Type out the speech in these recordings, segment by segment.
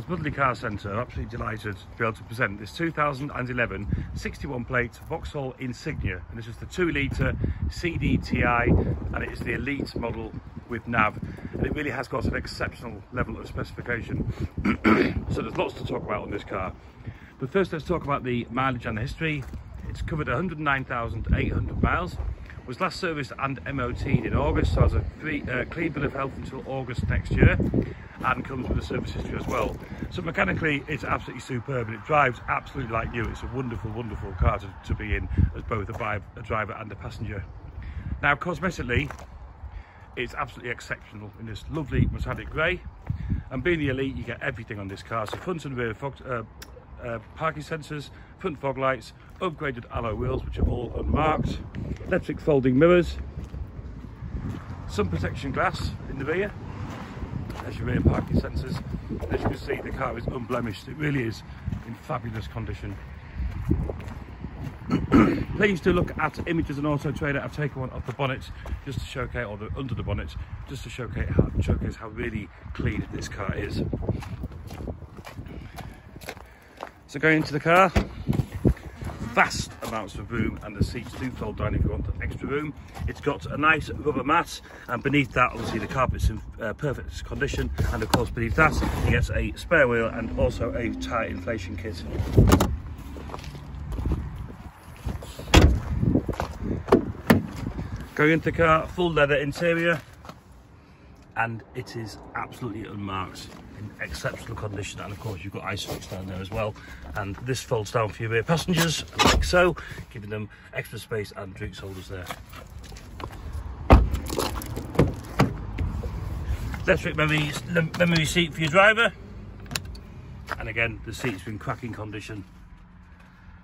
Osmotherley Car Centre are absolutely delighted to be able to present this 2011 61 plate Vauxhall Insignia. And this is the 2 litre CDTI and it is the elite model with nav. And it really has got an exceptional level of specification. So there's lots to talk about on this car. But first let's talk about the mileage and the history. It's covered 109,800 miles was last serviced and MOT'd in August, so has a free, uh, clean bill of health until August next year, and comes with a service history as well. So mechanically, it's absolutely superb, and it drives absolutely like new. It's a wonderful, wonderful car to, to be in as both a, a driver and a passenger. Now, cosmetically, it's absolutely exceptional in this lovely metallic grey, and being the Elite, you get everything on this car. So front and rear fog, uh, uh, parking sensors, front fog lights, upgraded alloy wheels which are all unmarked, electric folding mirrors, sun protection glass in the rear, there's your rear parking sensors. As you can see the car is unblemished, it really is in fabulous condition. Please do look at images on Auto Trader. I've taken one off the bonnet just to showcase, or the, under the bonnet, just to showcase how, showcase how really clean this car is. So going into the car, vast amounts of room and the seats do fold down if you want extra room. It's got a nice rubber mat and beneath that obviously the carpet's in uh, perfect condition and of course beneath that you get a spare wheel and also a tyre inflation kit. Going into the car, full leather interior and it is absolutely unmarked in exceptional condition and of course you've got ice isofix down there as well. And this folds down for your rear passengers like so giving them extra space and drinks holders there. Electric memory, memory seat for your driver. And again the seat's in cracking condition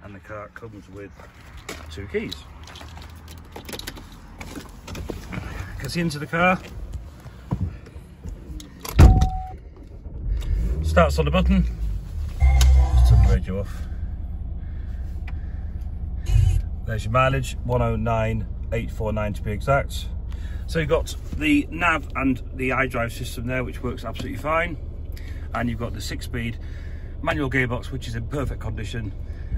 and the car comes with two keys. Gets into the car starts on the button. Just turn the radio off. There's your mileage, 109,849 to be exact. So you've got the nav and the iDrive system there, which works absolutely fine. And you've got the six-speed manual gearbox, which is in perfect condition.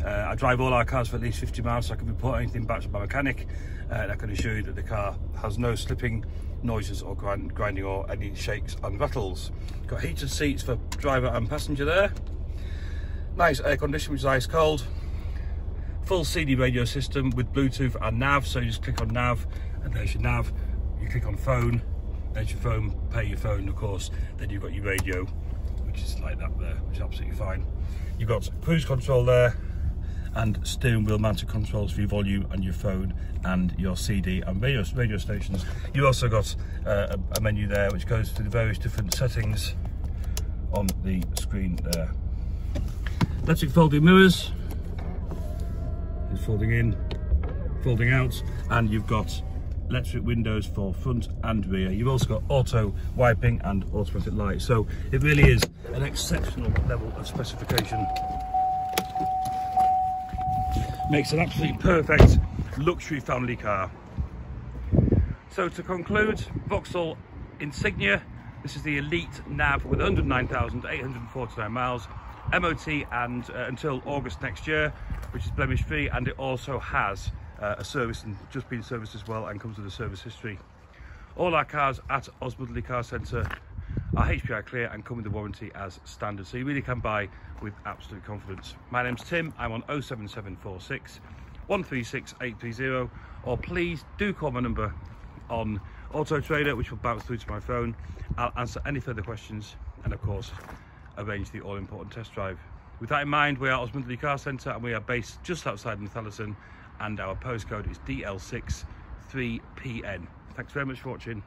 Uh, I drive all our cars for at least 50 miles, so I can report anything back to my mechanic. Uh, and I can assure you that the car has no slipping, noises or grind, grinding or any shakes and rattles. Got heated seats for driver and passenger there. Nice air condition, which is ice cold. Full CD radio system with Bluetooth and nav. So you just click on nav and there's your nav. You click on phone, there's your phone, pay your phone, of course. Then you've got your radio, which is like that there, which is absolutely fine. You've got cruise control there, and steering wheel mounted controls for your volume and your phone and your CD and radio, radio stations. You also got uh, a, a, menu there which goes to the various different settings on the screen there. Electric folding mirrors is folding in, folding out, and you've got electric windows for front and rear. You've also got auto wiping and automatic lights. So it really is an exceptional level of specification makes an absolutely perfect luxury family car. So to conclude, Vauxhall Insignia, this is the Elite nav with 109,849 miles, MOT and uh, until August next year, which is blemish free, and it also has uh, a service and just been serviced as well and comes with a service history. All our cars at Osmotherley Car Centre are HPI clear and come with the warranty as standard. So you really can buy with absolute confidence. My name's Tim. I'm on 07746 136 830 or please do call my number on Auto Trader which will bounce through to my phone. I'll answer any further questions and of course arrange the all-important test drive. With that in mind, we are Osmotherley Car Centre and we are based just outside Northallerton and our postcode is DL6 3PN. Thanks very much for watching.